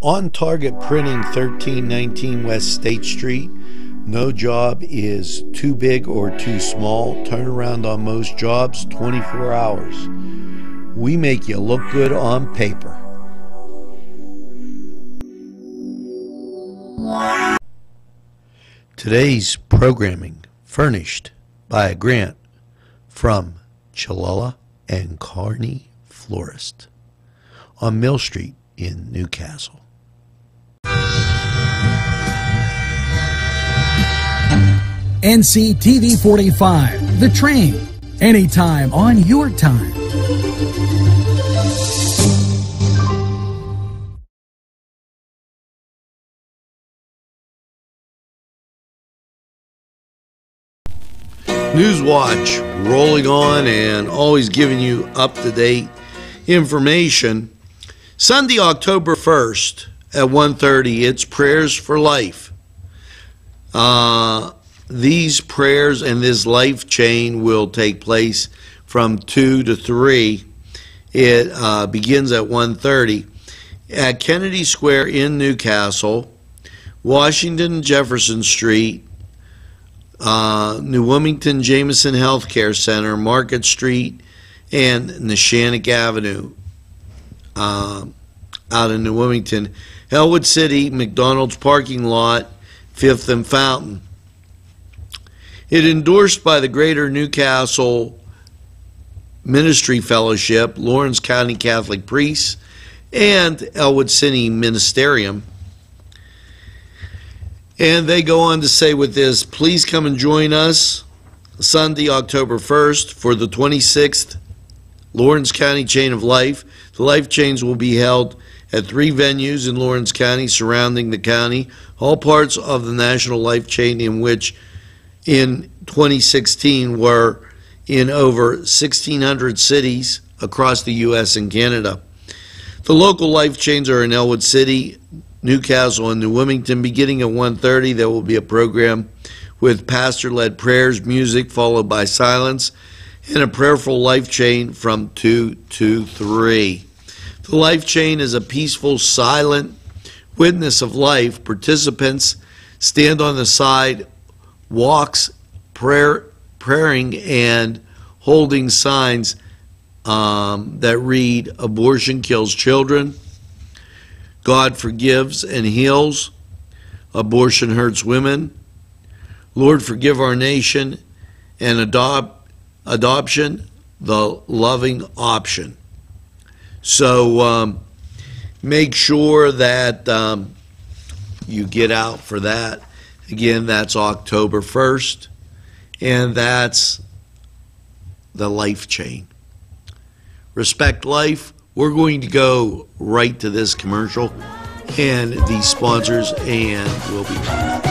On Target Printing, 1319 West State Street. No job is too big or too small. Turnaround on most jobs, 24 hours. We make you look good on paper. Today's programming furnished by a grant from Chalala and Carney Florist on Mill Street in New Castle. NCTV 45, The Train, anytime on your time. Newswatch rolling on and always giving you up to date information. Sunday, October 1st at 1:30, it's prayers for life. Uh, these prayers and this life chain will take place from 2 to 3. It uh, begins at 1:30 at Kennedy Square in New Castle, Washington Jefferson Street, uh, New Wilmington Jameson Healthcare Center, Market Street, and Neshannock Avenue uh, out in New Wilmington. Ellwood City, McDonald's parking lot, Fifth and Fountain. It endorsed by the Greater New Castle Ministry Fellowship, Lawrence County Catholic Priests, and Ellwood City Ministerium. And they go on to say with this, please come and join us Sunday, October 1st for the 26th Lawrence County Chain of Life. The Life Chains will be held at three venues in Lawrence County surrounding the county, all parts of the National Life Chain in which in 2016 were in over 1,600 cities across the U.S. and Canada. The local life chains are in Ellwood City, New Castle, and New Wilmington. Beginning at 1.30, there will be a program with pastor-led prayers, music, followed by silence, and a prayerful life chain from 2 to 3. The life chain is a peaceful, silent witness of life. Participants stand on the side, walks, prayer, praying, and holding signs um, that read, Abortion kills children, God forgives and heals, abortion hurts women, Lord, forgive our nation, and adopt, adoption, the loving option. So um, make sure that um, you get out for that. Again, that's October 1st, and that's the life chain. Respect life. We're going to go right to this commercial and these sponsors, and we'll be back.